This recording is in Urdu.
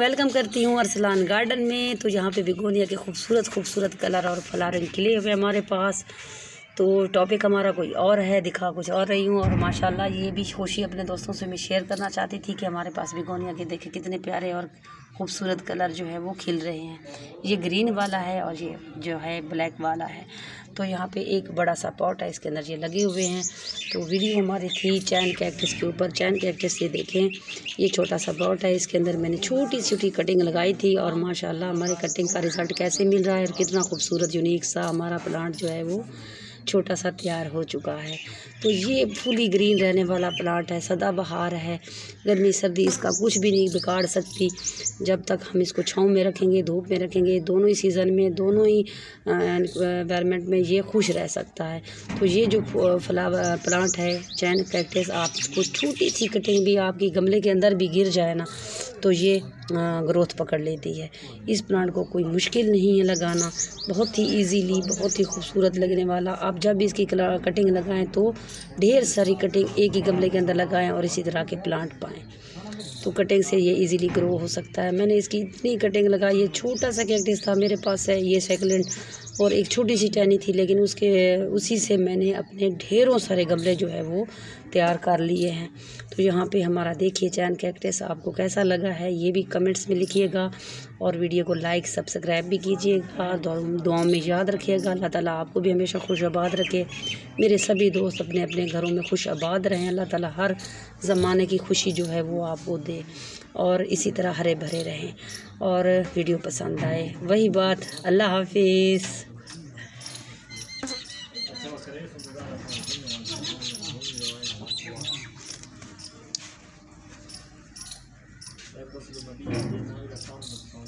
ویلکم کرتی ہوں ارسلان گارڈن میں، تو یہاں پہ بگونیا کے خوبصورت خوبصورت کلر اور فلارنگ کلے ہوئے ہمارے پاس۔ تو ٹاپک ہمارا کوئی اور ہے، دکھا کچھ اور رہی ہوں۔ اور ماشاءاللہ یہ بھی خوشی اپنے دوستوں سے میں شیئر کرنا چاہتی تھی کہ ہمارے پاس بگونیا کے دیکھیں کتنے پیارے اور خوبصورت کلر جو ہے وہ کھل رہے ہیں۔ یہ گرین والا ہے اور یہ جو ہے بلیک والا ہے۔ تو یہاں پہ ایک بڑا سا پاٹ ہے، اس کے اندر یہ لگے ہوئے ہیں۔ تو ویڈیو ہماری تھی چین کیکٹس کے اوپر۔ چین کیکٹس سے دیکھیں، یہ چھوٹا سا پاٹ ہے۔ اس کے اندر میں نے چھوٹی چھوٹی کٹنگ لگائی تھی اور ماشاءاللہ ہمارے کٹنگ کا رزلٹ کیسے مل رہا ہے اور کتنا خوبصورت، یونیک سا ہمارا پلانٹ جو ہے وہ چھوٹا سا تیار ہو چکا ہے۔ تو یہ فلی گرین رہنے والا پلاٹ ہے سدا بہار ہے۔ گرمی، سردی، اس کا کچھ بھی نہیں بگاڑ سکتی۔ جب تک ہم اس کو چھاؤں میں رکھیں گے، دھوپ میں رکھیں گے، دونوں ہی سیزن میں، دونوں ہی انوائرمنٹ میں یہ خوش رہ سکتا ہے۔ تو یہ جو فلاور پلانٹ ہے، چین کیکٹس آپ اس کو چھوٹی سی کٹنگ بھی آپ کی گملے کے اندر بھی گر جائے نا، تو یہ گروتھ پکڑ لیتی ہے۔ اس پلانٹ کو کوئی مشکل نہیں ہے لگانا۔ بہت ہی ایزیلی بہت ہی خوبصورت لگنے والا۔ آپ جب بھی اس کی کٹنگ لگائیں تو ڈھیر ساری کٹنگ ایک ہی گملے کے اندر لگائیں اور اسی طرح کے پلانٹ پائیں۔ تو کٹنگ سے یہ ایزیلی گرو ہو سکتا ہے۔ میں نے اس کی اتنی کٹنگ لگائی، یہ چھوٹا سا کیکٹس تھا میرے پاس ہے، یہ سیکولنٹ اور ایک چھوٹی سی ٹینی تھی، لیکن اس کے، اسی سے میں نے اپنے ڈھیروں سارے گملے جو ہے وہ تیار کر لیے ہیں۔ تو یہاں پہ ہمارا دیکھیے چین کیکٹس، آپ کو کیسا لگا ہے یہ بھی کمنٹس میں لکھیے گا۔ اور ویڈیو کو لائک، سبسکرائب بھی کیجیے گا۔ دعاؤں میں یاد رکھیے گا۔ اللہ تعالیٰ آپ کو بھی ہمیشہ خوش آباد رکھے۔ میرے سبھی دوست اپنے اپنے گھروں میں خوش آباد رہیں۔ اللہ تعالیٰ ہر زمانے کی خوشی جو ہے وہ آپ کو دے۔ اور اسی طرح ہرے بھرے رہیں۔ اور ویڈیو پسند آئے۔ وہی بات۔ اللہ حافظ۔ Thank you.